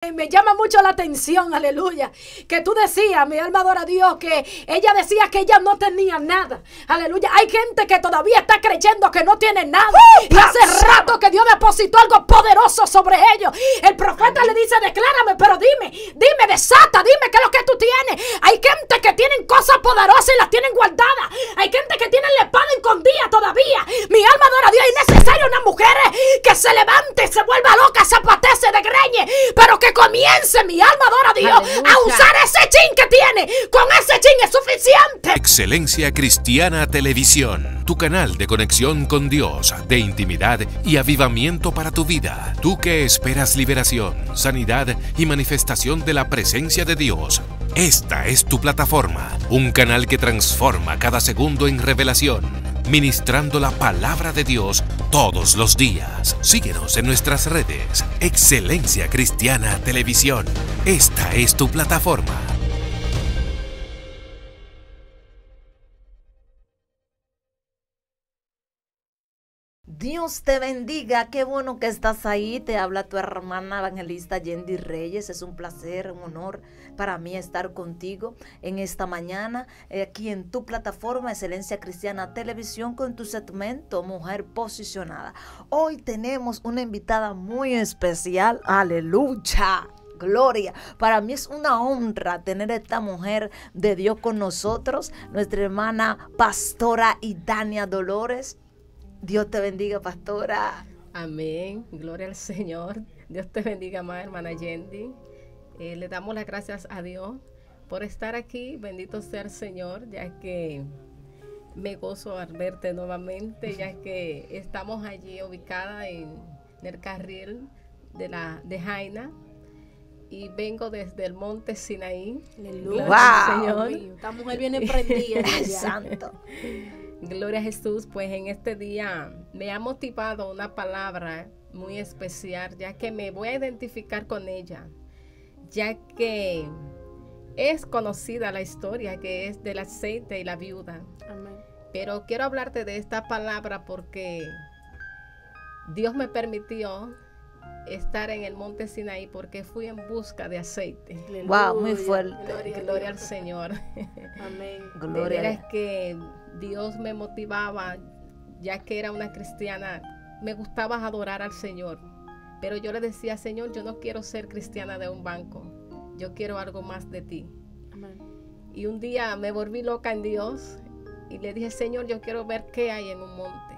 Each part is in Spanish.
Me llama mucho la atención, aleluya, que tú decías, mi alma adora a Dios, que ella decía que ella no tenía nada, aleluya. Hay gente que todavía está creyendo que no tiene nada. y hace rato que Dios depositó algo poderoso sobre ellos. El profeta le dice, declárame, pero dime, dime, desata, dime qué es lo que tú tienes. Hay gente que tienen cosas poderosas y las tienen guardadas. Hay gente que tiene la espada escondida todavía. Mi alma adora a Dios. Es necesario una mujer que se levante, se vuelva loca, se patece de greñe, pero que comience mi alma adora a Dios a usar ese chin que tiene. Con ese chin es suficiente. Excelencia Cristiana Televisión, tu canal de conexión con Dios, de intimidad y avivamiento para tu vida. Tú que esperas liberación, sanidad y manifestación de la presencia de Dios. Esta es tu plataforma, un canal que transforma cada segundo en revelación, ministrando la palabra de Dios todos los días. Síguenos en nuestras redes. Excelencia Cristiana Televisión. Esta es tu plataforma. Dios te bendiga, qué bueno que estás ahí. Te habla tu hermana evangelista Yendi Reyes. Es un placer, un honor para mí estar contigo en esta mañana, eh, aquí en tu plataforma Excelencia Cristiana Televisión con tu segmento Mujer Posicionada. Hoy tenemos una invitada muy especial. Aleluya. Gloria. Para mí es una honra tener a esta mujer de Dios con nosotros, nuestra hermana pastora Idania Dolores. Dios te bendiga, pastora. Amén. Gloria al Señor. Dios te bendiga más, hermana Yendi. Eh, le damos las gracias a Dios por estar aquí. Bendito sea el Señor, ya que me gozo al verte nuevamente, ya que estamos allí ubicada en, el carril de la de Jaina y vengo desde el monte Sinaí. Aleluya. Señor. Esta mujer viene prendida. Santo. Gloria a Jesús, pues en este día me ha motivado una palabra muy especial, ya que me voy a identificar con ella, ya que es conocida la historia que es del aceite y la viuda. Pero quiero hablarte de esta palabra porque Dios me permitió estar en el monte Sinaí porque fui en busca de aceite. Wow, muy fuerte. Gloria, al Señor. Amén. Gloria. Es que Dios me motivaba, ya que era una cristiana, me gustaba adorar al Señor. Pero yo le decía, Señor, yo no quiero ser cristiana de un banco. Yo quiero algo más de ti. Amén. Y un día me volví loca en Dios y le dije, Señor, yo quiero ver qué hay en un monte.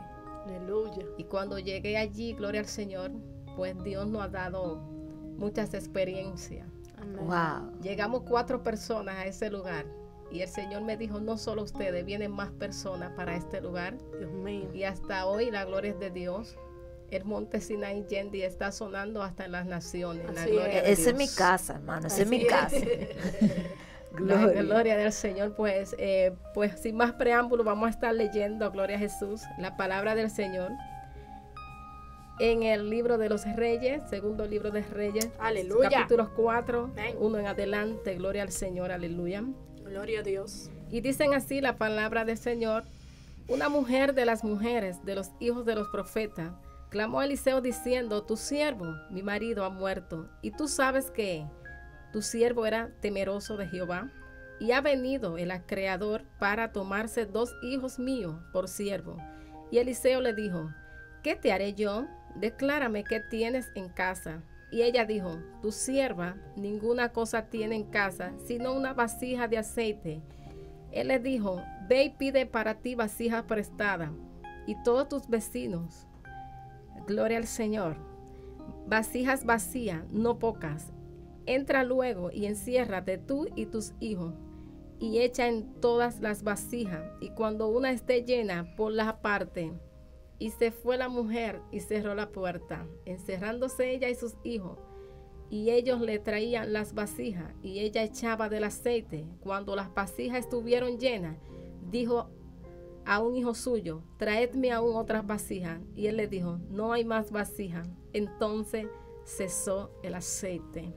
Aleluya. Y cuando llegué allí, gloria al Señor, pues Dios nos ha dado muchas experiencias. Wow. Llegamos cuatro personas a ese lugar y el Señor me dijo, no solo ustedes, vienen más personas para este lugar. Dios mío. Y hasta hoy la gloria es de Dios. El monte Sinai Yendi está sonando hasta en las naciones. Esa es mi casa, hermano, esa es mi casa. gloria. gloria del Señor, pues, eh, pues sin más preámbulo, vamos a estar leyendo, gloria a Jesús, la palabra del Señor en el libro de los reyes, segundo libro de reyes, aleluya. Capítulos 4, uno en adelante, gloria al Señor, aleluya. Gloria a Dios. Y dicen así la palabra del Señor, una mujer de las mujeres de los hijos de los profetas, clamó a Eliseo diciendo, tu siervo, mi marido, ha muerto, y tú sabes que tu siervo era temeroso de Jehová, y ha venido el creador para tomarse dos hijos míos por siervo. Y Eliseo le dijo, ¿qué te haré yo? declárame qué tienes en casa. Y ella dijo, tu sierva ninguna cosa tiene en casa, sino una vasija de aceite. Él le dijo, ve y pide para ti vasija prestada, y todos tus vecinos, gloria al Señor, vasijas vacías, no pocas. Entra luego y enciérrate tú y tus hijos, y echa en todas las vasijas, y cuando una esté llena, ponla aparte y se fue la mujer y cerró la puerta, encerrándose ella y sus hijos. Y ellos le traían las vasijas y ella echaba del aceite. Cuando las vasijas estuvieron llenas, dijo a un hijo suyo, traedme aún otras vasijas. Y él le dijo, no hay más vasijas. Entonces cesó el aceite.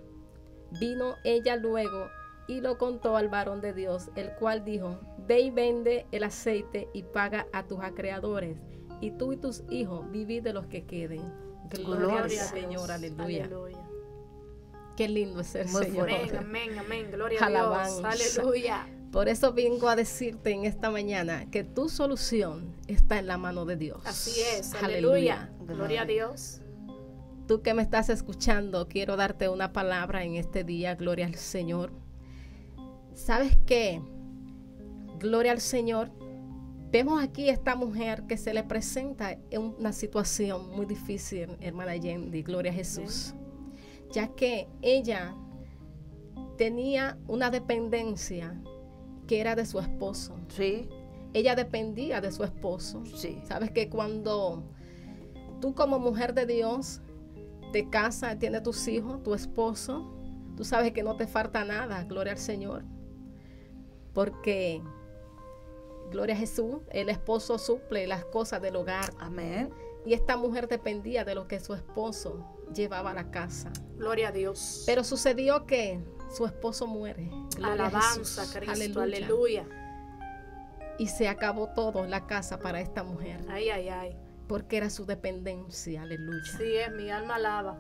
Vino ella luego y lo contó al varón de Dios, el cual dijo, ve y vende el aceite y paga a tus acreedores y tú y tus hijos vivid de los que queden. Gloria, al Señor, aleluya. Qué lindo es el Muy Señor. Amén, amén, amén. Gloria a Alabanza. Dios. Aleluya. Por eso vengo a decirte en esta mañana que tu solución está en la mano de Dios. Así es. Aleluya. Gloria a Dios. Tú que me estás escuchando, quiero darte una palabra en este día, gloria al Señor. ¿Sabes qué? Gloria al Señor. Vemos aquí esta mujer que se le presenta en una situación muy difícil, hermana Yendi, gloria a Jesús. Ya que ella tenía una dependencia que era de su esposo. Sí, Ella dependía de su esposo. sí. Sabes que cuando tú como mujer de Dios te casas, tienes tus hijos, tu esposo, tú sabes que no te falta nada, gloria al Señor. Porque, gloria a Jesús, el esposo suple las cosas del hogar. Amén. Y esta mujer dependía de lo que su esposo llevaba a la casa. Gloria a Dios. Pero sucedió que su esposo muere. Gloria a Alabanza, Jesús. Cristo. Aleluya. Y se acabó todo en la casa para esta mujer. Ay, ay, ay. Porque era su dependencia. Aleluya. Sí es, mi alma alaba.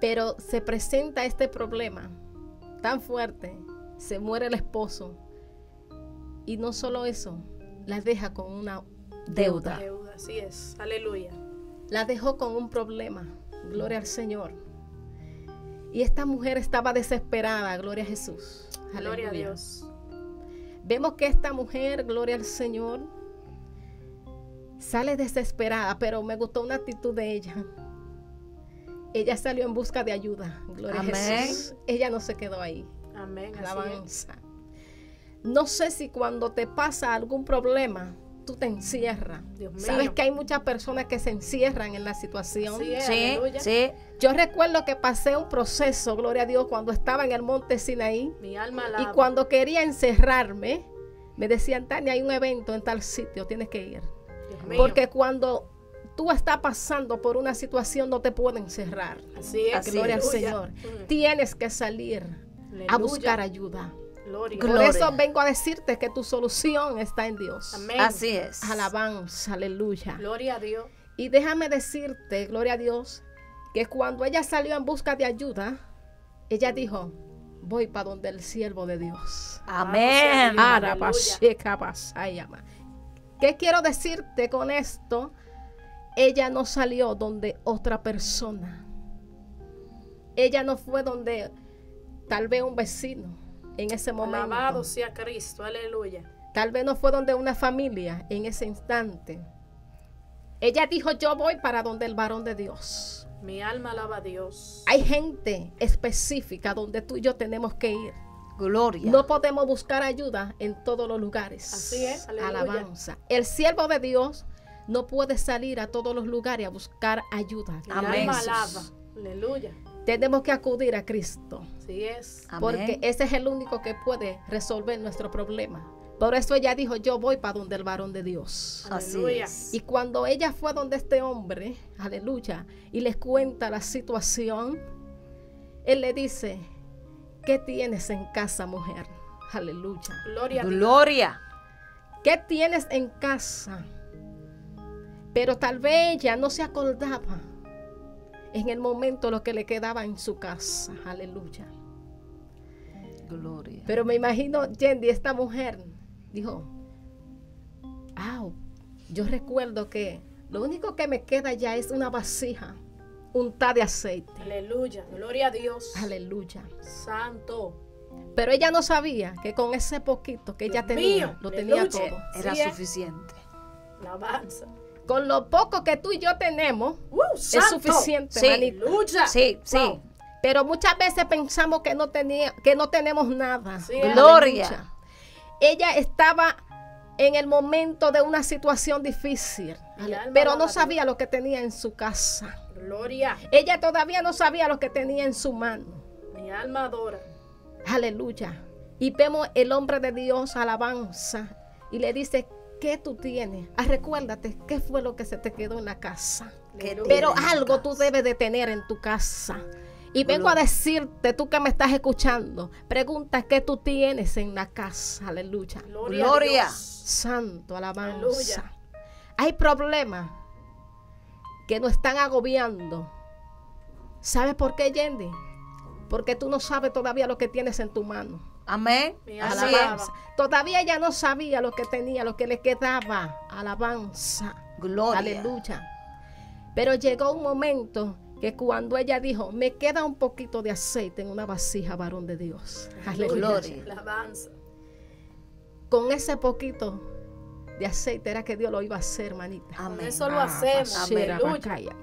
Pero se presenta este problema tan fuerte, se muere el esposo y no solo eso, la deja con una deuda, Deuda, así es. Aleluya. la dejó con un problema, gloria al Señor. Y esta mujer estaba desesperada, gloria a Jesús. Gloria a Aleluya. Dios. Vemos que esta mujer, gloria al Señor, sale desesperada, pero me gustó una actitud de ella. Ella salió en busca de ayuda, gloria Amén. a Jesús. Ella no se quedó ahí. Amén. Alabanza. No sé si cuando te pasa algún problema, tú te encierras. Dios mío. Sabes que hay muchas personas que se encierran en la situación. Sí, sí. Yo recuerdo que pasé un proceso, gloria a Dios, cuando estaba en el monte Sinaí Mi alma y alaba. cuando quería encerrarme, me decían, Tania, hay un evento en tal sitio, tienes que ir. Dios mío. Porque cuando tú estás pasando por una situación no te pueden encerrar. Así es. Así Gloria al. Señor. Mm. Tienes que salir Aleluya. a buscar ayuda. Gloria. Por Gloria. eso vengo a decirte que tu solución está en Dios. Amén. Así es. Alabanza, aleluya. Gloria a Dios. Y déjame decirte, gloria a Dios, que cuando ella salió en busca de ayuda, ella dijo, voy para donde el siervo de Dios. Amén. ¿Qué quiero decirte con esto? Ella no salió donde otra persona. Ella no fue donde tal vez un vecino en ese momento. Alabado sea Cristo. Aleluya. Tal vez no fue donde una familia en ese instante. Ella dijo, yo voy para donde el varón de Dios. Mi alma alaba a Dios. Hay gente específica donde tú y yo tenemos que ir. Gloria. No podemos buscar ayuda en todos los lugares. Así es, aleluya. Alabanza. El siervo de Dios no puede salir a todos los lugares a buscar ayuda. Amén. alma alaba. Aleluya. Tenemos que acudir a Cristo. Así es. Amén. Porque ese es el único que puede resolver nuestro problema. Por eso ella dijo, yo voy para donde el varón de Dios. Así Aleluya. es. Y cuando ella fue donde este hombre, aleluya, y les cuenta la situación, él le dice, ¿qué tienes en casa, mujer? Aleluya. Gloria a Dios. Gloria. ¿Qué tienes en casa? Pero tal vez ella no se acordaba en el momento lo que le quedaba en su casa. Aleluya. Gloria. Pero me imagino, Yendi, esta mujer dijo, "Au, yo recuerdo que lo único que me queda ya es una vasija untada de aceite. Aleluya. Gloria a Dios. Aleluya. Santo. Pero ella no sabía que con ese poquito que ella tenía, mío, lo tenía todo. Era Sí, suficiente. Alabanza. Con lo poco que tú y yo tenemos, Uh, es santo. suficiente, Sí. Sí, sí. Wow. Pero muchas veces pensamos que no tenía, que no tenemos nada. Sí, Gloria. Aleluya. Ella estaba en el momento de una situación difícil, pero no sabía lo que tenía en su casa. Gloria. Ella todavía no sabía lo que tenía en su mano. Mi alma adora. Aleluya. Y vemos el hombre de Dios alabanza y le dice, ¿qué tú tienes? Ah, recuérdate, ¿qué fue lo que se te quedó en la casa? ¿Qué Aleluya. Pero algo tú debes de tener en tu casa. Y vengo a decirte, tú que me estás escuchando, pregunta qué tú tienes en la casa. Aleluya. Gloria. a Gloria. Dios. Santo, alabanza. Aleluya. Hay problemas que nos están agobiando. ¿Sabes por qué, Yendi? porque tú no sabes todavía lo que tienes en tu mano. Amén. Así es. Todavía ella no sabía lo que tenía, lo que le quedaba. Alabanza. Gloria. Aleluya. Pero llegó un momento que cuando ella dijo, me queda un poquito de aceite en una vasija, varón de Dios. Aleluya. Gloria. Alabanza. Con ese poquito de aceite era que Dios lo iba a hacer, hermanita. Con Amén. eso lo hacemos. Shera Aleluya.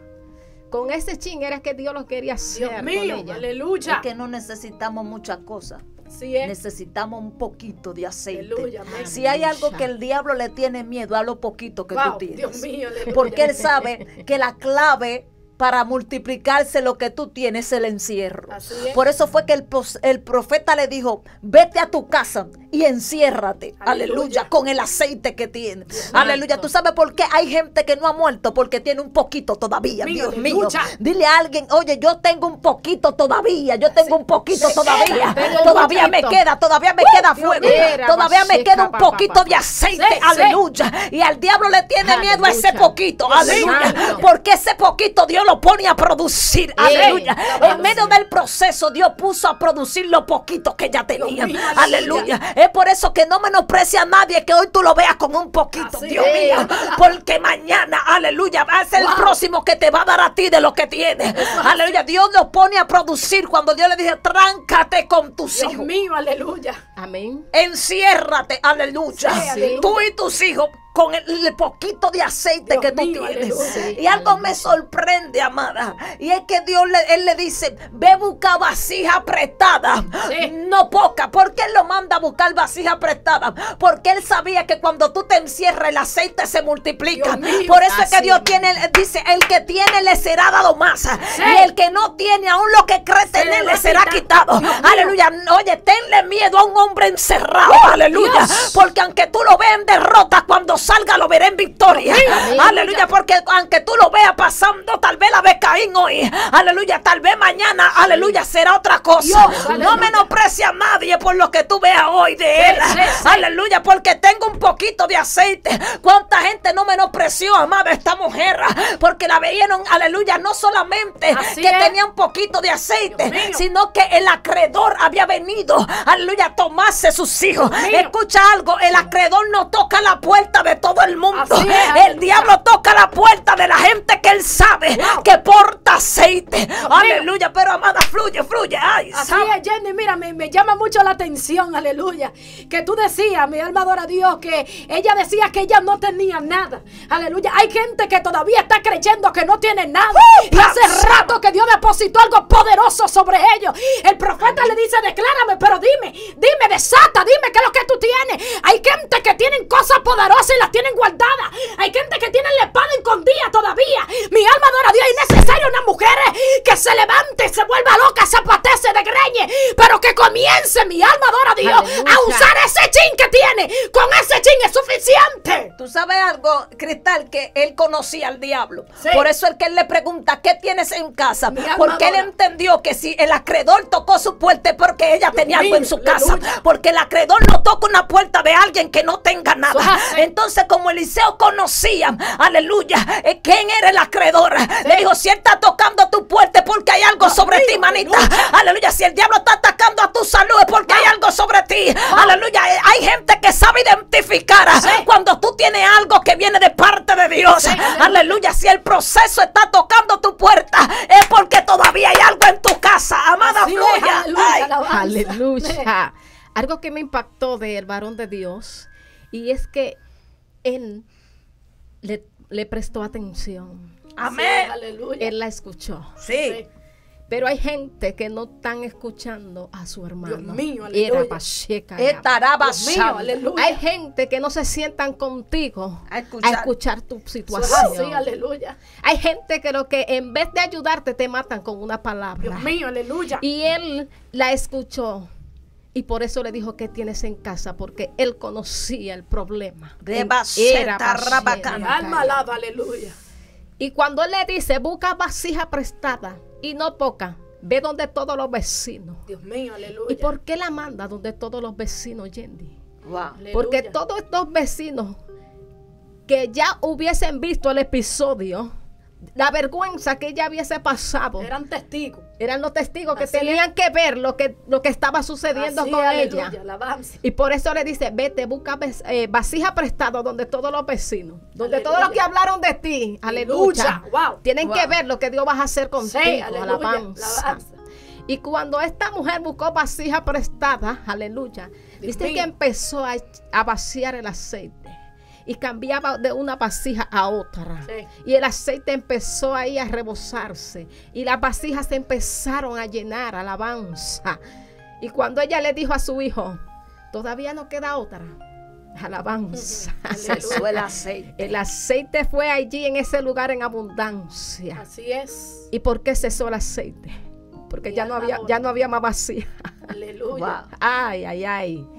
Con ese chin era que Dios lo quería hacer Dios con ella. aleluya. Es que no necesitamos muchas cosas. Así es. Necesitamos un poquito de aceite. Aleluya. Si hay algo que el diablo le tiene miedo, a lo poquito que Wow, tú tienes. Dios mío, aleluya. Porque él sabe que la clave para multiplicarse lo que tú tienes es el encierro. Es. Por eso fue que el, profeta le dijo, vete a tu casa y enciérrate. Aleluya. Aleluya. con el aceite que tiene. Aleluya. ¿Tú sabes por qué hay gente que no ha muerto? Porque tiene un poquito todavía. Mío, Dios mío. Dile a alguien, oye, yo tengo un poquito todavía. Yo tengo un poquito todavía. Todavía me queda, todavía me queda fuego. Todavía me queda un poquito de aceite. Sí, sí. Aleluya. Y al diablo le tiene miedo a ese poquito. Aleluya. Porque ese poquito Dios lo pone a producir. Aleluya. En medio del proceso Dios puso a producir lo poquito que ya tenía. mío, Aleluya. Es por eso que no menosprecia a nadie que hoy tú lo veas con un poquito. Así Dios es. mío. Porque mañana, aleluya, va a ser el próximo que te va a dar a ti de lo que tienes. Aleluya. Dios lo pone a producir cuando Dios le dice, tráncate con tus Dios hijos. mío, aleluya. Amén. Enciérrate, aleluya. Sí, aleluya. Tú y tus hijos con el, poquito de aceite Dios que tú mío, tienes. aleluya. Y algo me sorprende, amada. Y es que Dios le, él le dice, ve busca vasija prestada. Sí. No poca. ¿Por qué él lo manda a buscar vasija prestada? Porque él sabía que cuando tú te encierras el aceite se multiplica. Mío. Por eso es que Dios tiene, dice, el que tiene le será dado más. Y el que no tiene, aún lo que cree tener le será quitado. Dios mío. Aleluya. Oye, tenle miedo a un hombre encerrado. aleluya. Dios. Porque aunque tú lo veas en derrota, cuando salga lo veré en victoria. Amén. Aleluya. Porque aunque tú lo veas pasando, tal vez la ve Caín hoy. Aleluya. Tal vez mañana, aleluya, será otra cosa. Dios, no menosprecia a nadie por lo que tú veas hoy de él. sí, sí. Aleluya. Porque tengo un poquito de aceite. ¿Cuánta gente no menospreció, amada, esta mujer? Porque la veían, aleluya, no solamente Así que es. tenía un poquito de aceite, sino que el acreedor había venido, aleluya, a tomarse sus hijos. Escucha algo, el acreedor no toca la puerta de todo el mundo. El diablo toca la puerta de la gente que él sabe Wow. que porta aceite. Aleluya, pero amada, fluye, fluye. Ay, Así sabe. es, Jenny, mira, me, me llama mucho la atención, aleluya. Que tú decías, mi alma adora a Dios, que ella decía que ella no tenía nada. Aleluya. Hay gente que todavía está creyendo que no tiene nada. y hace rato que Dios depositó algo poderoso sobre ellos. El profeta le dice, declárame, pero dime, dime, desata, dime qué es lo que tú tienes. Hay gente que tienen cosas poderosas y las tienen guardadas. Hay gente que tienen la espada escondida todavía. Mi alma adora a Dios. Es necesario una mujer que se levante, se vuelva loca, se apatece de greñe, pero que comience, mi alma adora a Dios, Aleluya. a usar ese chin que tiene. Con ese chin es suficiente. Tú sabes algo, Cristal, que él conocía al diablo. Sí. Por eso es que él le pregunta, ¿qué tienes en casa? Porque él entendió que si el acreedor tocó su puerta es porque ella tenía algo en su casa. Porque el acreedor no toca una puerta de alguien que no tenga nada. Eso es así. Entonces, como Eliseo conocía, aleluya, eh, quién era el acreedor, le dijo, si él está tocando tu puerta es porque hay algo sobre ti, manita. aleluya. Aleluya, si el diablo está atacando a tu salud es porque hay algo sobre ti. Aleluya, eh, hay gente que sabe identificar Sí. cuando tú tienes algo que viene de parte de Dios. Sí, aleluya. Si el proceso está tocando tu puerta es porque todavía hay algo en tu casa. Amada, fluya. aleluya. Aleluya. Algo que me impactó del varón de Dios y es que él le, le prestó atención. Amén. Sí, aleluya. Él la escuchó. Sí. Pero hay gente que no están escuchando a su hermano. Dios mío, Era aleluya. pacheca, Estará Dios mío, aleluya. Hay gente que no se sientan contigo A escuchar. tu situación. así, aleluya. Hay gente que lo que en vez de ayudarte te matan con una palabra. Dios mío, aleluya. Y él la escuchó. Y por eso le dijo que tienes en casa, porque él conocía el problema. De Él baseta, era baseta. rabacana. Mi alma alaba, aleluya. Y cuando él le dice, busca vasija prestada y no poca, ve donde todos los vecinos. Dios mío, aleluya. ¿Y por qué la manda donde todos los vecinos, Yendi? Wow. Porque todos estos vecinos que ya hubiesen visto el episodio, la vergüenza que ella hubiese pasado, eran testigos. Eran los testigos que Así tenían que ver lo que, lo que estaba sucediendo Así, con aleluya, ella. alabanza. Y por eso le dice, vete, busca eh, vasija prestado donde todos los vecinos, donde Aleluya. todos los que hablaron de ti, aleluya, Aleluya, wow. tienen que ver lo que Dios va a hacer contigo, Sí, alabanza. alabanza. Y cuando esta mujer buscó vasija prestada, aleluya, dice que empezó a, a vaciar el aceite y cambiaba de una vasija a otra. Sí. Y el aceite empezó ahí a rebosarse y las vasijas se empezaron a llenar, alabanza. Y cuando ella le dijo a su hijo, todavía no queda otra, alabanza. El aceite. El aceite fue allí en ese lugar en abundancia. Así es. ¿Y por qué cesó el aceite? Porque ya no había, ya no había más vacía. Aleluya. Wow. Ay, ay, ay.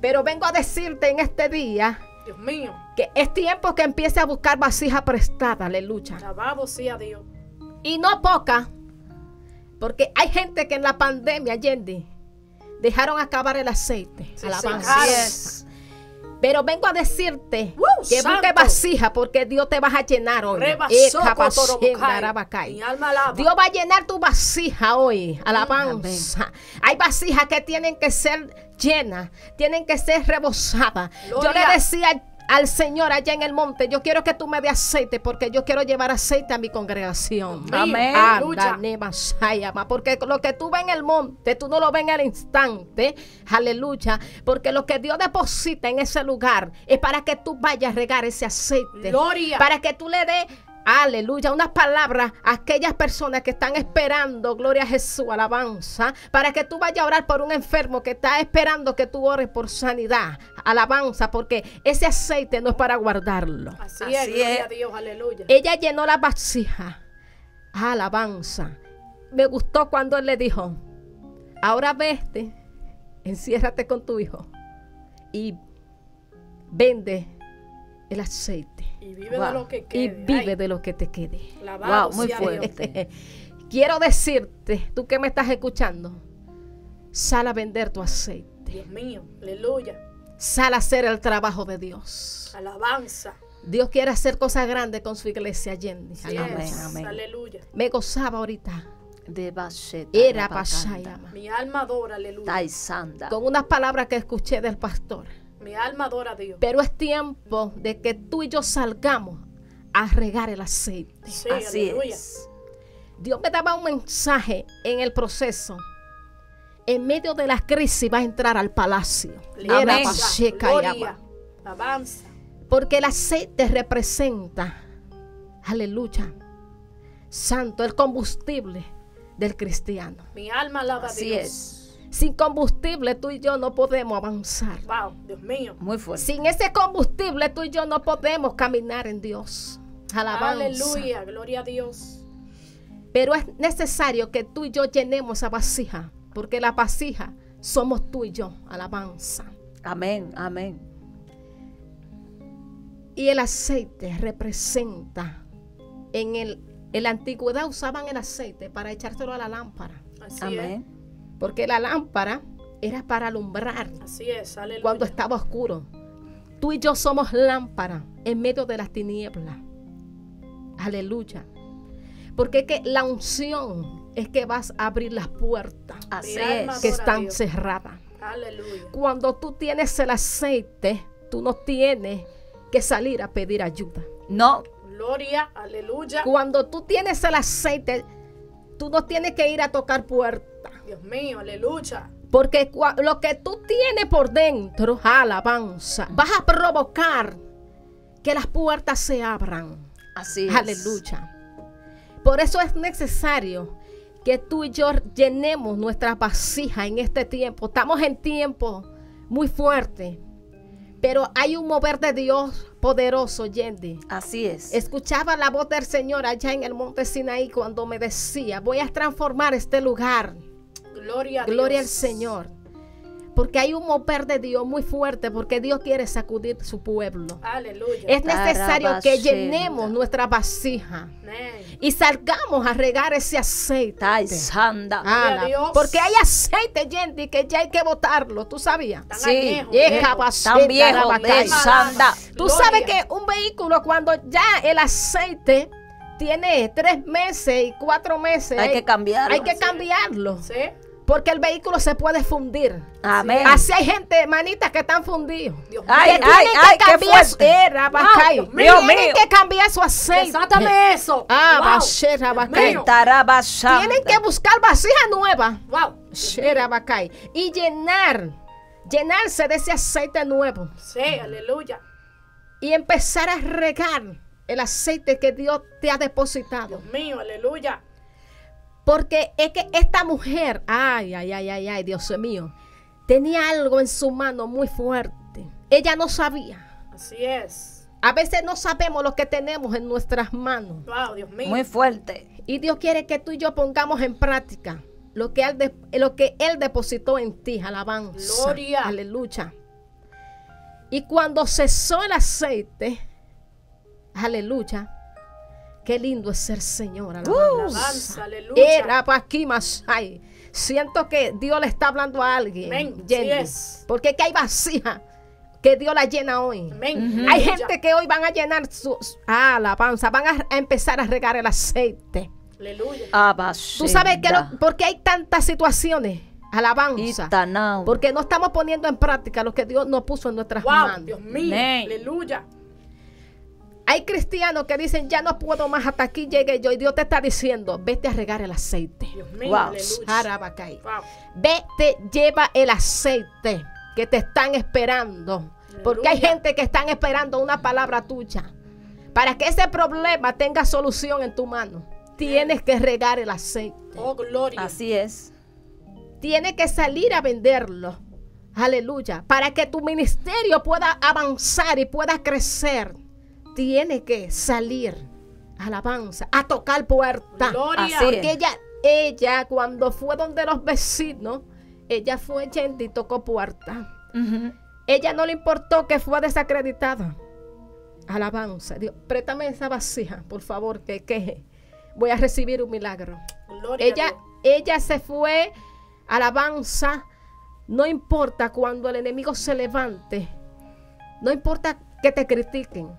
Pero vengo a decirte en este día Dios mío. que es tiempo que empiece a buscar vasija prestada, aleluya. Alabado sea Dios. Y no poca, porque hay gente que en la pandemia, Yendi, dejaron acabar el aceite. Sí, alabanza. sí. Pero vengo a decirte que busque vasija porque Dios te va a llenar hoy. Rebasó bashendarabacay. Mi alma alaba. Dios va a llenar tu vasija hoy, alabanza. Hay vasijas que tienen que ser llenas, tienen que ser rebosadas. Yo le decía al Señor allá en el monte, yo quiero que tú me des aceite porque yo quiero llevar aceite a mi congregación. Amén. Aleluya. Anda, porque lo que tú ves en el monte, tú no lo ves en el instante. Aleluya. Porque lo que Dios deposita en ese lugar es para que tú vayas a regar ese aceite. Gloria. Para que tú le des, aleluya, unas palabras a aquellas personas que están esperando, gloria a Jesús, alabanza. Para que tú vayas a orar por un enfermo que está esperando que tú ores por sanidad. Alabanza, porque ese aceite no es para guardarlo. Así, Así es. Gloria es. a Dios. Aleluya. Ella llenó la vasija. Alabanza. Me gustó cuando él le dijo, ahora vete, enciérrate con tu hijo y vende el aceite Y vive de lo que quede. y vive Ay, de lo que te quede. alabado Wow, muy fuerte. Quiero decirte, tú que me estás escuchando, sal a vender tu aceite. Dios mío. Aleluya. Sal a hacer el trabajo de Dios. Alabanza. Dios quiere hacer cosas grandes con su iglesia, Yendi. Así Amén, amén. Aleluya. Me gozaba ahorita. De Basheta, Era Rabacanda, Pashayama. Mi alma adora. Aleluya. Taisanda. con unas palabras que escuché del pastor. Mi alma adora a Dios. Pero es tiempo de que tú y yo salgamos a regar el aceite. Sí, Así aleluya. es. Dios me daba un mensaje en el proceso. En medio de la crisis va a entrar al palacio. Gloria. agua. Avanza. Porque el aceite representa, aleluya, santo, el combustible del cristiano. Mi alma alaba a Así Dios. es. Sin combustible tú y yo no podemos avanzar. Wow. Dios mío. Muy fuerte. Sin ese combustible tú y yo no podemos caminar en Dios. Alabanza. Aleluya. Gloria a Dios. Pero es necesario que tú y yo llenemos esa vasija, porque la vasija somos tú y yo. Alabanza. Amén, amén. Y el aceite representa en el en la antigüedad usaban el aceite para echárselo a la lámpara, Así Amén. Porque la lámpara era para alumbrar. Así es. Aleluya. cuando estaba oscuro. Tú y yo somos lámpara en medio de las tinieblas. Aleluya. Porque es que la unción es que vas a abrir las puertas Así es. que están cerradas. Aleluya. Cuando tú tienes el aceite, tú no tienes que salir a pedir ayuda. No, Gloria. Aleluya. Cuando tú tienes el aceite, tú no tienes que ir a tocar puertas. Dios mío. Aleluya. Porque lo que tú tienes por dentro, alabanza, vas a provocar que las puertas se abran. así es. Aleluya. Por eso es necesario que tú y yo llenemos nuestra vasija en este tiempo. Estamos en tiempo muy fuerte. Pero hay un mover de Dios poderoso, Yendi. Así es. Escuchaba la voz del Señor allá en el monte Sinaí cuando me decía, voy a transformar este lugar. Gloria a Gloria al. Señor. Porque hay un mover de Dios muy fuerte porque Dios quiere sacudir su pueblo. Aleluya. Es necesario que llenemos nuestra vasija y salgamos a regar ese aceite. Taisanda. Gloria a Ala, Dios. Porque hay aceite, Yendi, que ya hay que botarlo, ¿tú sabías? Tan Sí, viejo. basura, Tan viejo. Taisanda. Tú Gloria. sabes que un vehículo cuando ya el aceite tiene tres meses y cuatro meses. Hay que cambiarlo. Hay que cambiarlo. ¿Sí? Porque el vehículo se puede fundir. Amén. Así hay gente, manitas, que están fundidos. Dios mío. Ay, que tienen ay, que cambiar su, mío. Tienen mío. que cambiar su aceite. Desátame eso. Ah, Wow. Tienen que buscar vasija nueva. Wow. Sherabacay. Y llenar, llenarse de ese aceite nuevo. Sí, aleluya. Y empezar a regar el aceite que Dios te ha depositado. Dios mío, aleluya. Porque es que esta mujer, ay, ay, ay, ay, ay, Dios mío, tenía algo en su mano muy fuerte. Ella no sabía. Así es. A veces no sabemos lo que tenemos en nuestras manos. Wow, Dios mío. Muy fuerte. Y Dios quiere que tú y yo pongamos en práctica lo que Él, de- lo que él depositó en ti. Alabanza. Gloria. Aleluya. Y cuando cesó el aceite, aleluya. Qué lindo es ser Señor. Alabanza. Aleluya. Era Masai. Siento que Dios le está hablando a alguien. Amén. Yendi. Así es. Porque que hay vasija que Dios la llena hoy. Amén. Hay Aleluya. gente que hoy van a llenar su su- ah, alabanza, van a, a empezar a regar el aceite. Aleluya. Tú sabes que no, porque hay tantas situaciones, alabanza, porque no estamos poniendo en práctica lo que Dios nos puso en nuestras Wow, manos. Dios mío. Amén. Aleluya. Hay cristianos que dicen, ya no puedo más, hasta aquí llegué yo. Y Dios te está diciendo, vete a regar el aceite. Dios mío. Wow. Vete, lleva el aceite que te están esperando. Porque hay gente que están esperando una palabra tuya. Para que ese problema tenga solución en tu mano, tienes que regar el aceite. Oh, gloria. Así es. Tienes que salir a venderlo. Aleluya. Para que tu ministerio pueda avanzar y pueda crecer, tiene que salir. Alabanza, a tocar. Gloria. Así Porque ella, ella, cuando fue donde los vecinos, ella fue gente y tocó puerta. Ella no le importó que fue desacreditada. Alabanza. Dios, préstame esa vasija, por favor, que, que voy a recibir un milagro. Gloria. Ella, a Dios. ella se fue, alabanza. No importa cuando el enemigo se levante. No importa que te critiquen.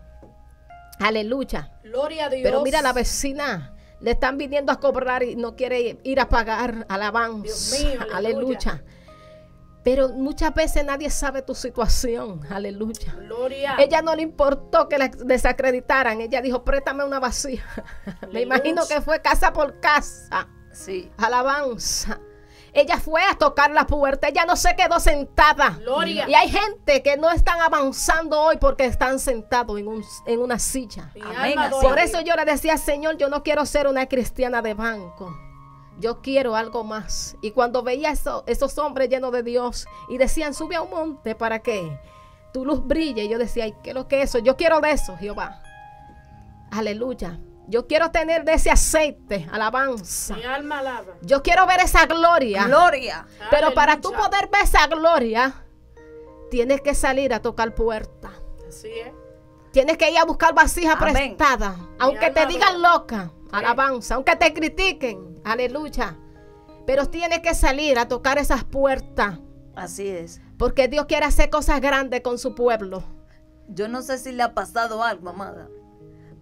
Aleluya. Gloria a Dios. Pero mira, la vecina le están viniendo a cobrar y no quiere ir a pagar alabanza. Dios mío, aleluya. aleluya. Pero muchas veces nadie sabe tu situación. Aleluya. Gloria. Ella no le importó que la desacreditaran. Ella dijo, préstame una vasija. Me imagino que fue casa por casa. Sí. Alabanza. Ella fue a tocar la puerta. Ella no se quedó sentada. Gloria. Y hay gente que no están avanzando hoy porque están sentados en, un- en una silla. Amén, Por eso yo le decía, Señor, yo no quiero ser una cristiana de banco. Yo quiero algo más. Y cuando veía eso- esos hombres llenos de Dios y decían, sube a un monte para que tu luz brille, yo decía, ay, ¿qué es lo que es eso? Yo quiero de eso, Jehová. Aleluya. Yo quiero tener de ese aceite, alabanza. Mi alma alaba. Yo quiero ver esa gloria. Gloria. Pero para tú poder ver esa gloria, tienes que salir a tocar puertas. Así es. Tienes que ir a buscar vasija Amén. prestada. Aunque te digan loca, alabanza. Aunque te critiquen, aleluya. Pero tienes que salir a tocar esas puertas. Así es. Porque Dios quiere hacer cosas grandes con su pueblo. Yo no sé si le ha pasado algo, amada.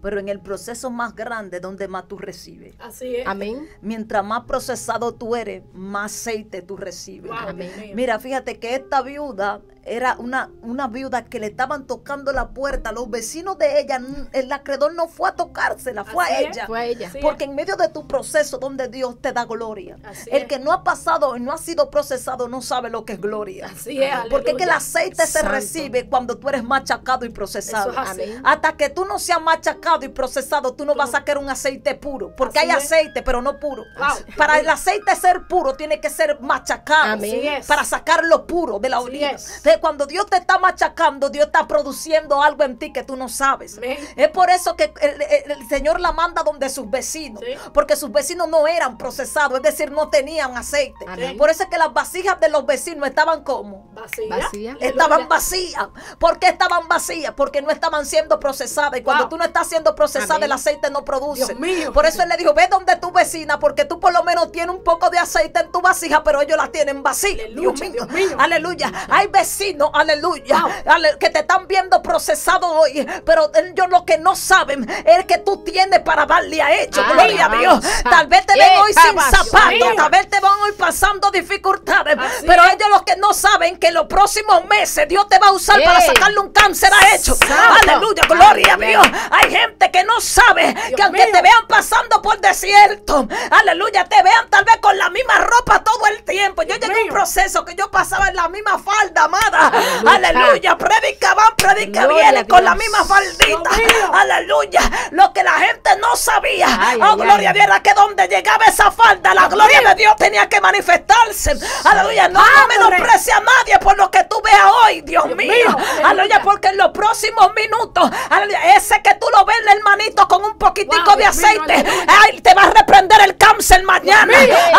Pero en el proceso más grande, donde más tú recibes. Así es. Amén. Mientras más procesado tú eres, más aceite tú recibes. Wow, Amén. Mira, fíjate que esta viuda era una, una viuda que le estaban tocando la puerta. Los vecinos de ella, el acreedor no fue a tocársela, fue Así a ella. Fue ella. Sí. Porque en medio de tu proceso donde Dios te da gloria, Así el que no ha pasado y no ha sido procesado no sabe lo que es gloria. Así es, Porque es que el aceite se recibe cuando tú eres machacado y procesado. Es. Hasta que tú no seas machacado y procesado, tú no vas a sacar un aceite puro. Porque Así hay es. aceite, pero no puro. Wow. Para el aceite ser puro, tiene que ser machacado. Para sacar lo puro de la orilla. Cuando Dios te está machacando, Dios está produciendo algo en ti que tú no sabes. Amén. Es por eso que el, el- el Señor la manda donde sus vecinos. Sí. Porque sus vecinos no eran procesados, es decir, no tenían aceite. Amén. Por eso es que las vasijas de los vecinos estaban como. Vacía. Vacía. Estaban vacías. ¿Por qué estaban vacías? Porque no estaban siendo procesadas. Y cuando Wow. tú no estás siendo procesada, Amén. el aceite no produce. Dios mío. Por eso él le dijo, ve donde tu vecina, porque tú por lo menos tienes un poco de aceite en tu vasija, pero ellos la tienen vacía. Aleluya, Dios mío. Dios mío. Aleluya. Hay vecinos, aleluya, ale- que te están viendo procesado hoy, pero ellos lo que no saben es que tú tienes para darle a ellos, Ay, gloria a Dios. Tal vez te ven hoy sin zapatos, tal vez te van hoy pasando dificultades, Así pero ellos los que no saben que en los próximos meses Dios te va a usar para sacarle un cáncer a ellos. Aleluya, gloria a Ay, Dios. Hay gente que no sabe que aunque mío. te vean pasando por desierto, aleluya, te vean tal vez con la misma ropa todo el tiempo. Yo llegué a un proceso que yo pasaba en la misma falda, amada. Aleluya. Aleluya, predica van, predica viene con la misma faldita. Aleluya, lo que la gente no sabía. Ay, oh, ay, gloria a ay. Dios, era que donde llegaba esa falda, la gloria de Dios tenía que manifestarse. Aleluya, no, no menosprecia a nadie por lo que tú veas hoy, Dios, mío. mío, Aleluya, porque en los próximos minutos, aleluya, ese que tú lo ves, hermanito, con un poquitico Wow, de mío, aceite, ay, te va a reprender el cáncer mañana.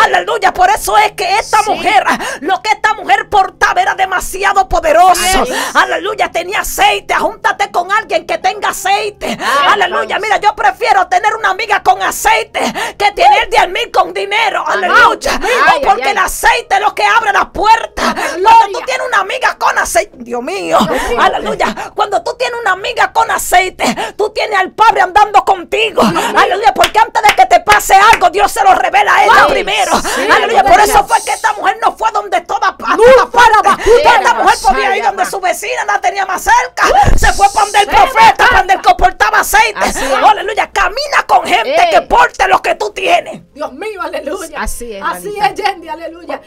Aleluya, por eso es que esta Sí. mujer, lo que esta mujer portaba era demasiado poderoso. Yes. Aleluya, tenía aceite. Júntate con alguien que tenga aceite. Aleluya, mira, yo prefiero tener una amiga con aceite que tener 10 mil con dinero. Aleluya. Oh, porque el aceite es lo que abre las puertas. Cuando tú tienes una amiga con aceite, Dios mío. Aleluya. Cuando tú tienes una amiga con aceite, tú tienes al Padre andando contigo. Aleluya, porque antes de que te pase algo, Dios se lo revela a ella primero. Aleluya, por eso fue que esta mujer no fue donde toda abajo, Esta mujer abajo. podía ir donde su vecina la tenía más cerca. Se fue para donde el profeta, para donde el que portaba aceite. Aleluya, camina con gente que porte lo que tú tienes. Dios mío, aleluya. Así es, Así es, Yendi, aleluya.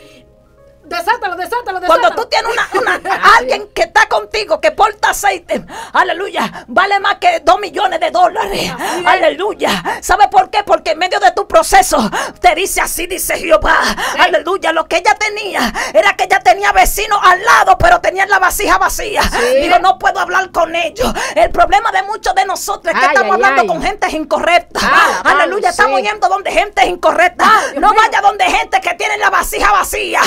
Desátalo, desátalo, desátalo. Cuando tú tienes una, una- alguien que está contigo, que porta aceite, aleluya, vale más que dos millones de dólares. Aleluya. ¿Sabe por qué? Porque en medio de tu proceso te dice así, dice Jehová. Aleluya. Lo que ella tenía era que ella tenía vecinos al lado, pero tenían la vasija vacía. Digo, no puedo hablar con ellos. El problema de muchos de nosotros es que Ay, estamos ay, hablando ay. con gente incorrecta. Ah, Aleluya. sí. Estamos yendo donde gente es incorrecta. Ah, no vaya donde gente que tiene la vasija vacía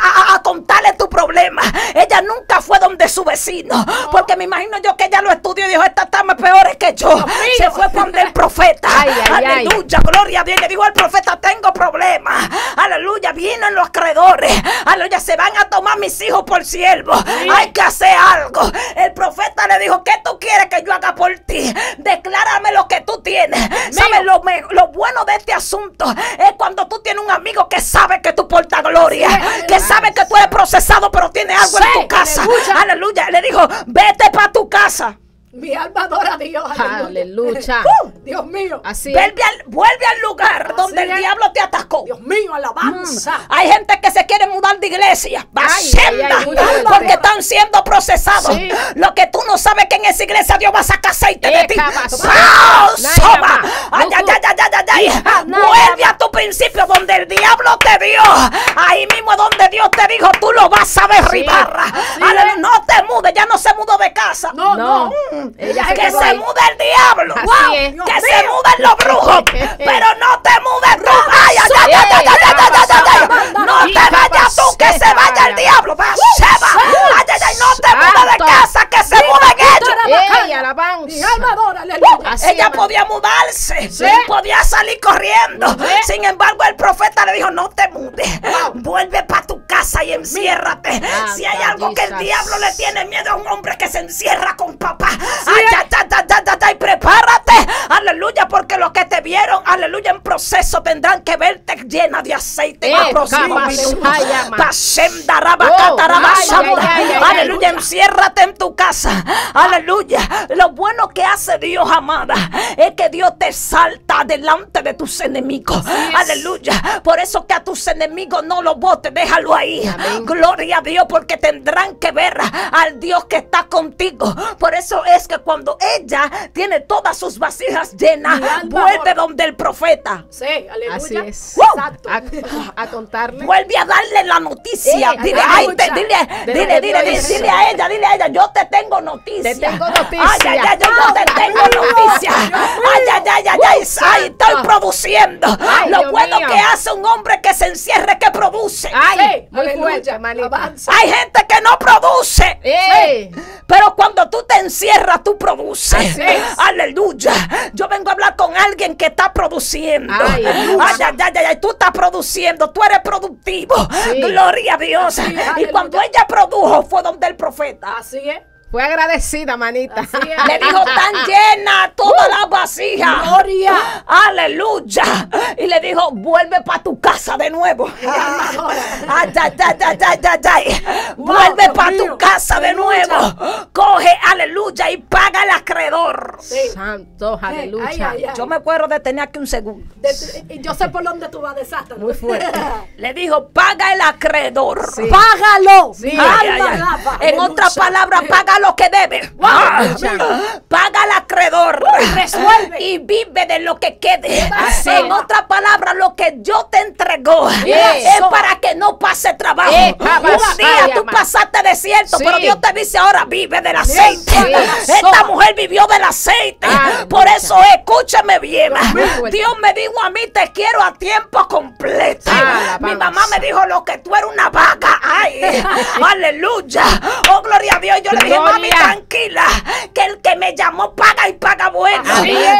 a, a- a contarle tu problema. Ella nunca fue donde su vecino. Porque me imagino yo que ella lo estudió y dijo, esta está más peor que yo. Se fue por donde el profeta. Ay, ay, ay. Aleluya, gloria a Dios. Le dijo al profeta, tengo problemas. Aleluya, vienen los acreedores. Aleluya, se van a tomar mis hijos por siervo. Hay que hacer algo. El profeta le dijo, ¿qué tú quieres que yo haga por ti? Declárame lo que tú tienes. ¿Sabes lo, me- lo bueno de este asunto? Es cuando tú tienes un amigo que sabe que tú portas gloria. Que sabe que tú eres procesado, pero tiene algo en tu casa. aleluya. Aleluya. Le dijo, vete para tu casa. Mi alma adora a Dios. Aleluya. Uh, Dios mío. Así es. Vuelve al, vuelve al lugar Así donde el diablo te atacó. Dios mío, alabanza. Hay gente que se quiere mudar de iglesia. Ay, ay, ay, porque están siendo procesados. Sí. Lo que tú no sabes que en esa iglesia Dios va a sacar aceite de ti. Soma. Ay, ay, ay, ay, Vuelve a tu principio donde el diablo te dio. Ahí mismo donde Dios te dijo, tú lo vas a derribar. Sí, no te mudes, ya no se mudó de casa. No, no. Que se mude el diablo. Que se mío. muden los brujos. pero no te mudes tú. Ay, ay, ay, ay, No te vayas tú, que se vaya el diablo. Se va. Ay, ay, no te de casa, que se muden ellos. Aleluya. Ella es, podía mudarse, podía salir corriendo. Sin embargo, el profeta le dijo: No te mudes, vuelve para tu casa y enciérrate. Si hay algo que el diablo le tiene miedo a un hombre que se encierra con papá, ay, ay, ay, ay, ay, ay, ay, prepárate, aleluya, porque los que te vieron, aleluya, en proceso tendrán que verte llena de aceite en Eh, enciérrate en tu casa. Aleluya. Lo bueno que hace Dios, amada, es que Dios te salta delante de tus enemigos. Aleluya. Por eso que a tus enemigos no los botes, déjalo ahí. Amén. Gloria a Dios, porque tendrán que ver al Dios que está contigo. Por eso es que cuando ella tiene todas sus vasijas llenas, vuelve donde el profeta. Sí, aleluya. Así es. Exacto. A, a contarle. Vuelve a darle la noticia. Eh, dile, ay, te- dile, dile, dile, dile, dile a ella, dile a ella, yo te tengo noticia. Te tengo noticia. Ay, ay, ay, yo, te tengo noticia. Ay, ay, ay, ay, ay, ay, estoy produciendo. Lo bueno que hace un hombre que se encierre, que produce. Ay, muy fuerte. Hay gente que no produce. ¡Ey! Pero cuando tú te encierras, tú produces. Aleluya. Yo vengo a hablar con alguien que está produciendo. Ay, Ay, ay, ay, ay, tú estás produciendo, tú eres productivo. Gloria a Dios. Y cuando ella produjo fue donde el profeta. Así es. Fue agradecida, manita. Le dijo, tan llena toda la vasija. Gloria. Aleluya. Y le dijo, vuelve para tu casa de nuevo. Ay, ay, ay, ay, ay, ay, ay. Wow, Vuelve para tu casa de nuevo. Coge, aleluya, y paga el acreedor. Santo, Ay, aleluya. Yo me puedo detener aquí un segundo. De- y yo sé por dónde tú vas de Sátano. Muy fuerte. Le dijo, paga el acreedor. Sí. Págalo. Sí. En Aleluya. otras palabras, paga lo que debe. Ah, paga el acreedor. resuelve. Y vive de lo que quede. En otras palabras, lo que Dios te entregó es para que no pase trabajo. Eh, Un día tú pasaste desierto, Sí. pero Dios te dice ahora vive del aceite. Esta mujer vivió del aceite. Aleluya. Por eso, escúchame bien. Dios me dijo a mí, te quiero a tiempo completo. Ah, Mi mamá me dijo lo que tú eres una vaca. Ay, aleluya. Oh, gloria a Dios. Yo le dije, mami, tranquila. Que el que me llamó paga y paga bueno.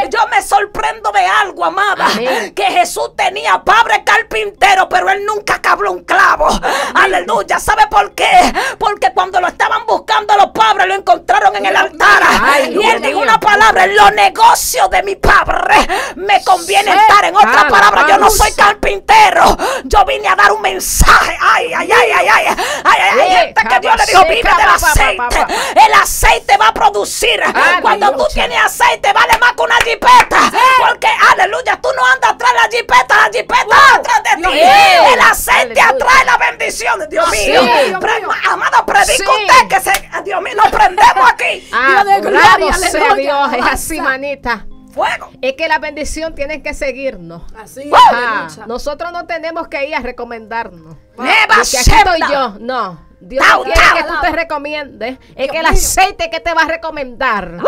Yo me sorprendo de algo, amada. Que Jesús tenía padre carpintero, pero él nunca cabló un clavo. Aleluya. ¿Sabe por qué? Porque cuando lo estaban buscando los padres, lo encontraron en el altar. Ay, y él dijo una palabra: en los negocios de mi padre me conviene estar. En otras Alabanza. palabras, yo no soy carpintero. Yo vine a dar un mensaje. Ay, ay, ay, ay, ay. Ay, ay, hay Eh, gente que Dios le dijo: vive del aceite. El aceite va a producir. Cuando tú tienes aceite, vale más que una jipeta. Porque, aleluya, tú no andas atrás de la jipeta, la jipeta anda atrás de ti. Dios. El aceite Aleluya. atrae la bendición. Dios mío. Dios Pre- mío. Amado, predica Sí. usted que se. Dios mío, nos prendemos aquí. Ah, Dios de gloria, sea aleluya, Dios. Es así, manita. Fuego. Es que la bendición tiene que seguirnos. Así es. Ah, nosotros no tenemos que ir a recomendarnos. Neva estoy yo. No. Dios Tau, quiere tau. que tú te recomiendes. Es que el mío. aceite que te va a recomendar.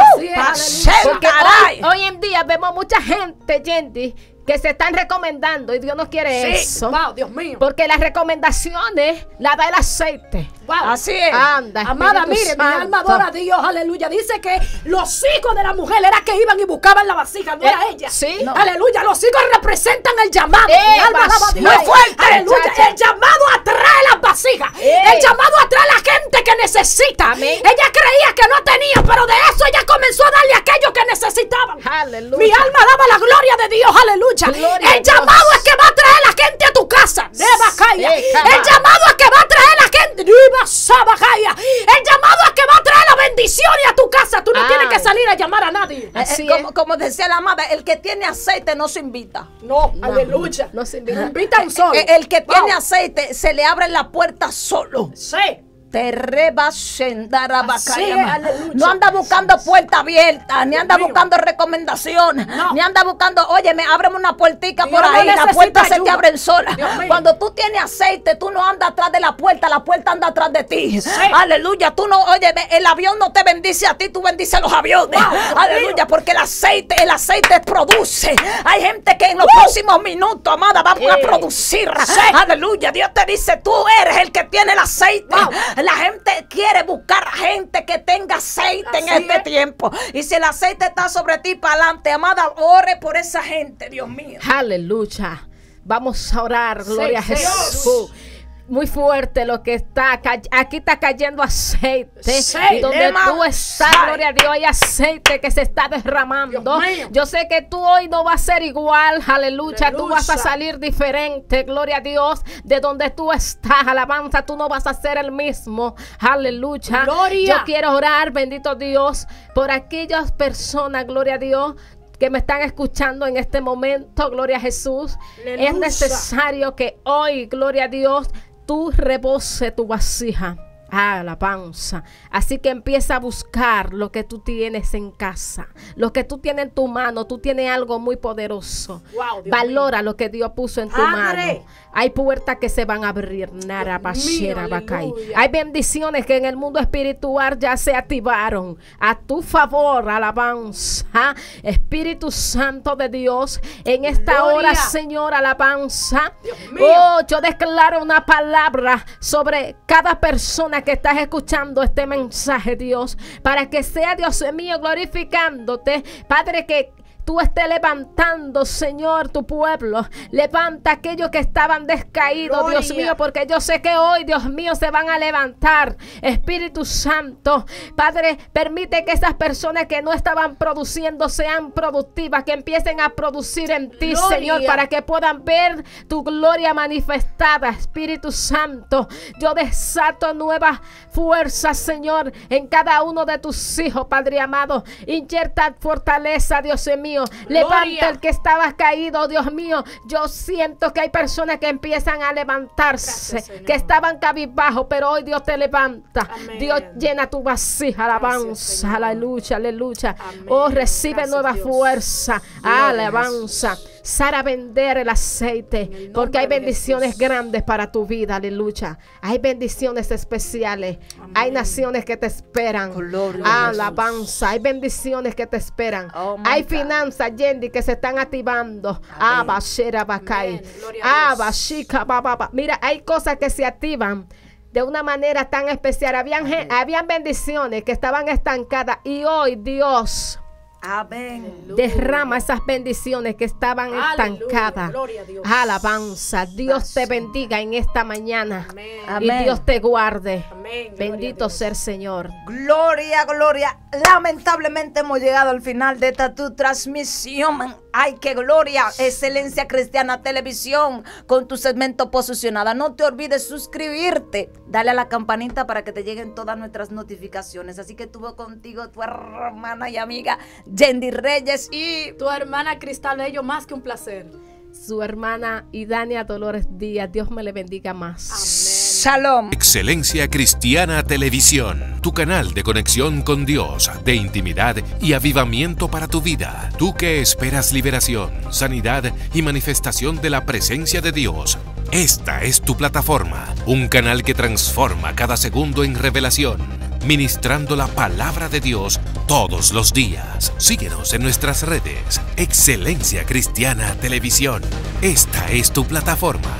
Así es. Porque hoy, hoy en día vemos mucha gente, gente, que se están recomendando y Dios no quiere Sí. eso. Wow, Dios mío. Porque las recomendaciones las da el aceite. Wow. Así es. Anda, Amada, mire, mi alma adora a Dios, aleluya. Dice que los hijos de la mujer era que iban y buscaban la vasija, no Eh, era ella. sí. No. Aleluya, los hijos representan el llamado. Eh, mi alma alaba a Dios. muy fuerte, Aleluya, el llamado atrae las vasijas. Eh. El llamado atrae a la gente que necesita. Amén. Ella creía que no tenía, pero de eso ella comenzó a darle a aquellos que necesitaban. Aleluya. Mi alma alaba la gloria de Dios, aleluya. Gloria el llamado es que va a traer la gente a tu casa. Deba Calla. Eh. El llamado es que va a traer la gente. El llamado es que va a traer la bendición a tu casa. Tú no Ay. tienes que salir a llamar a nadie. Eh, Así eh, como, es. como decía la amada, el que tiene aceite no se invita. No, No, aleluya. no se invita. Invitan solo. El que Wow. tiene aceite se le abre la puerta solo. Sí. No anda buscando puerta abierta, ni anda buscando recomendaciones, No. ni anda buscando, oye, me ábreme una puertica Dios por no ahí, las necesita puertas se te ayuda. abren solas. Cuando tú tienes aceite, tú no andas atrás de la puerta, la puerta anda atrás de ti. Aleluya, tú no, oye, el avión no te bendice a ti, tú bendices a los aviones. Wow, Aleluya, porque el aceite, el aceite produce. Hay gente que en los próximos minutos, amada, va a producir. Aleluya, Dios te dice, tú eres el que tiene el aceite. Wow. La gente quiere buscar gente que tenga aceite en este es. tiempo. Y si el aceite está sobre ti para adelante, amada, ore por esa gente, Dios mío. Aleluya. Vamos a orar, gloria a. Jesús. Muy fuerte lo que está. Aquí está cayendo aceite. Sí, donde lema, tú estás, gloria a Dios, hay aceite que se está derramando. Yo sé que tú hoy no vas a ser igual. Aleluya. Tú vas a salir diferente. Gloria a Dios. De donde tú estás. Alabanza. Tú no vas a ser el mismo. Aleluya. Gloria. Yo quiero orar, bendito Dios, por aquellas personas, gloria a Dios que me están escuchando en este momento, gloria a Jesús. Es necesario que hoy, gloria a Dios, tú rebose tu vasija. Ah, la panza. Así que empieza a buscar lo que tú tienes en casa, lo que tú tienes en tu mano. Tú tienes algo muy poderoso. Wow, Valora lo que Dios puso en tu mano. Hay puertas que se van a abrir. Nara, bashera, bacay. Hay bendiciones que en el mundo espiritual ya se activaron. A tu favor, alabanza. Espíritu Santo de Dios, en esta Gloria. hora, Señor, alabanza. Oh, yo declaro una palabra sobre cada persona que estás escuchando este mensaje, Dios, para que sea, Dios mío, glorificándote. Padre, que tú estés levantando, Señor, tu pueblo. Levanta a aquellos que estaban descaídos, Dios mío, porque yo sé que hoy, Dios mío, se van a levantar. Espíritu Santo, Padre, permite que esas personas que no estaban produciendo sean productivas, que empiecen a producir en ti, Gloria. Señor, para que puedan ver tu gloria manifestada, Espíritu Santo. Yo desato nuevas fuerzas, Señor, en cada uno de tus hijos, Padre amado. Inyerta fortaleza, Dios mío. Levanta el que estaba caído, Dios mío. Yo siento que hay personas que empiezan a levantarse, Gracias, que estaban cabizbajo, pero hoy Dios te levanta. Amén. Dios llena tu vasija, alabanza, aleluya, aleluya. Oh, recibe Gracias, nueva Dios. fuerza, Gloria a Sara, vender el aceite, porque hay bendiciones grandes para tu vida, aleluya. Hay bendiciones especiales. Hay naciones que te esperan. Gloria a Alabanza. Hay bendiciones que te esperan. Oh, hay finanzas, Yendi, que se están activando. Aba, Shera, Bakai. Amén. Gloria a Aba, Dios. Shika, ba, ba, ba. Mira, hay cosas que se activan de una manera tan especial. Habían, habían bendiciones que estaban estancadas y hoy Dios Amén. derrama esas bendiciones que estaban Aleluya, estancadas. gloria a Dios. Alabanza. Dios te bendiga en esta mañana. Amén. Y Amén. Dios te guarde. Amén, gloria a Bendito el Señor. Gloria, gloria. Lamentablemente hemos llegado al final de esta tu transmisión. Ay, qué gloria. Excelencia Cristiana Televisión con tu segmento posicionada. No te olvides suscribirte. Dale a la campanita para que te lleguen todas nuestras notificaciones. Así que tuvo contigo tu hermana y amiga Yendi Reyes y Tu hermana Cristal Bello, más que un placer. Su hermana Idania Dolores Díaz. Dios me le bendiga más. Excelencia Cristiana Televisión, tu canal de conexión con Dios, de intimidad y avivamiento para tu vida. Tú que esperas liberación, sanidad y manifestación de la presencia de Dios. Esta es tu plataforma, un canal que transforma cada segundo en revelación, ministrando la palabra de Dios todos los días. Síguenos en nuestras redes. Excelencia Cristiana Televisión. Esta es tu plataforma.